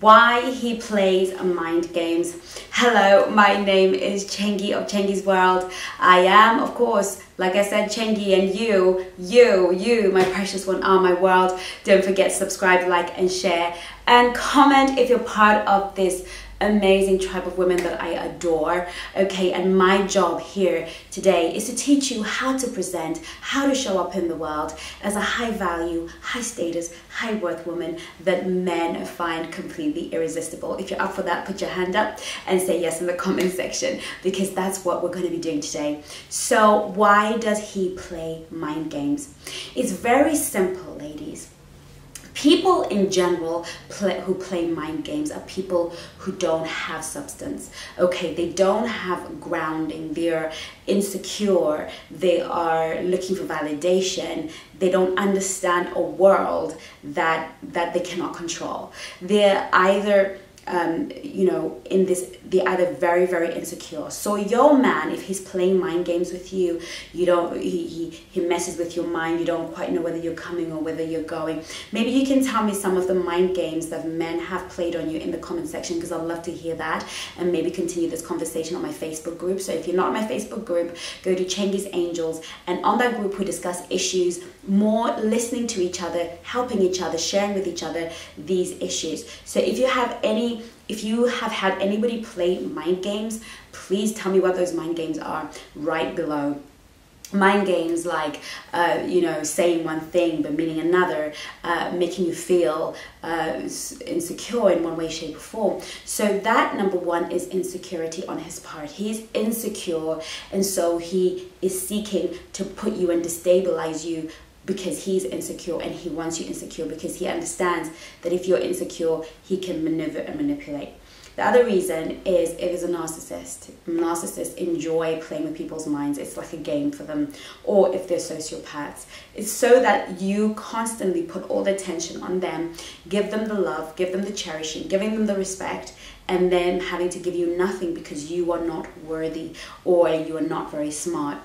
why he plays mind games. Hello, my name is Chengi of Chengi's World. I am, of course, like I said, Chengi, and you, you, you, my precious one, are my world. Don't forget to subscribe, like, and share, and comment if you're part of this amazing tribe of women that I adore. Okay, and my job here today is to teach you how to present, how to show up in the world as a high value, high status, high worth woman that men find completely irresistible. If you're up for that, put your hand up and say yes in the comment section because that's what we're going to be doing today. So, why does he play mind games? It's very simple, ladies people in general play, who play mind games are people who don't have substance. Okay they don't have grounding. They're insecure. They are looking for validation. They don't understand a world that that they cannot control. They're either um, you know, in this, they're either very, very insecure. So your man, if he's playing mind games with you, you don't, he, he, he messes with your mind. You don't quite know whether you're coming or whether you're going. Maybe you can tell me some of the mind games that men have played on you in the comment section because I'd love to hear that and maybe continue this conversation on my Facebook group. So if you're not on my Facebook group, go to Chengi's Angels and on that group we discuss issues, more listening to each other, helping each other, sharing with each other these issues. So if you have any if you have had anybody play mind games, please tell me what those mind games are right below. Mind games like uh, you know saying one thing but meaning another uh, making you feel uh, insecure in one way shape or form. So that number one is insecurity on his part. He's insecure and so he is seeking to put you and destabilize you because he's insecure and he wants you insecure because he understands that if you're insecure, he can maneuver and manipulate. The other reason is it is a narcissist. Narcissists enjoy playing with people's minds. It's like a game for them. Or if they're sociopaths, it's so that you constantly put all the attention on them, give them the love, give them the cherishing, giving them the respect, and then having to give you nothing because you are not worthy or you are not very smart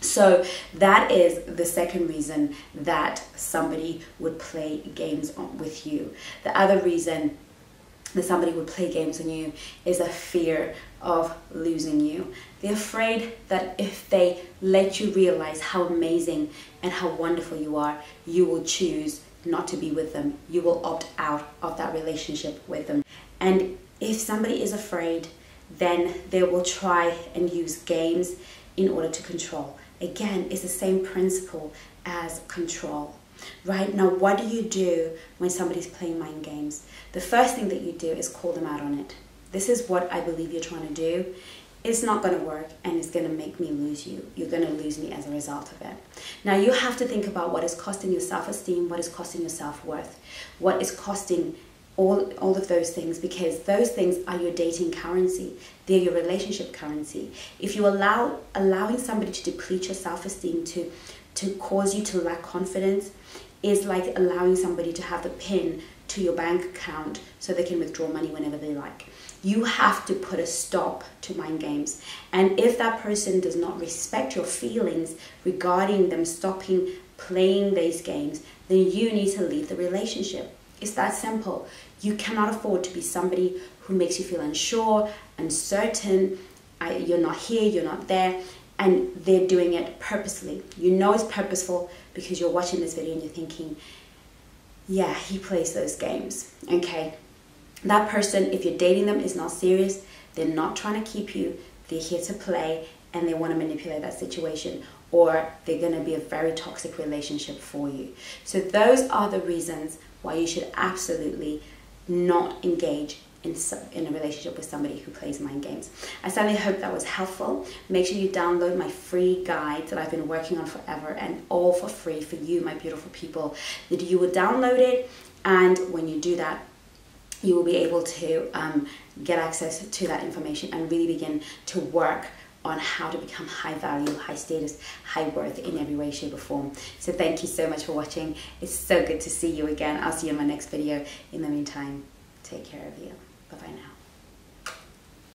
so that is the second reason that somebody would play games with you. The other reason that somebody would play games on you is a fear of losing you. They're afraid that if they let you realize how amazing and how wonderful you are, you will choose not to be with them. You will opt out of that relationship with them. And if somebody is afraid, then they will try and use games in order to control. Again, it's the same principle as control. Right now, what do you do when somebody's playing mind games? The first thing that you do is call them out on it. This is what I believe you're trying to do. It's not going to work and it's going to make me lose you. You're going to lose me as a result of it. Now, you have to think about what is costing your self esteem, what is costing your self worth, what is costing all, all of those things because those things are your dating currency. They're your relationship currency. If you allow allowing somebody to deplete your self-esteem to to cause you to lack confidence is like allowing somebody to have the pin to your bank account so they can withdraw money whenever they like. You have to put a stop to mind games. And if that person does not respect your feelings regarding them stopping playing these games then you need to leave the relationship it's that simple. You cannot afford to be somebody who makes you feel unsure, uncertain, you're not here, you're not there, and they're doing it purposely. You know it's purposeful because you're watching this video and you're thinking, yeah, he plays those games. Okay. That person, if you're dating them, is not serious. They're not trying to keep you. They're here to play and they want to manipulate that situation or they're going to be a very toxic relationship for you. So those are the reasons why you should absolutely not engage in, in a relationship with somebody who plays mind games. I certainly hope that was helpful. Make sure you download my free guide that I've been working on forever and all for free for you, my beautiful people, that you will download it and when you do that, you will be able to um, get access to that information and really begin to work on how to become high value, high status, high worth in every way, shape, or form. So thank you so much for watching. It's so good to see you again. I'll see you in my next video. In the meantime, take care of you. Bye bye now.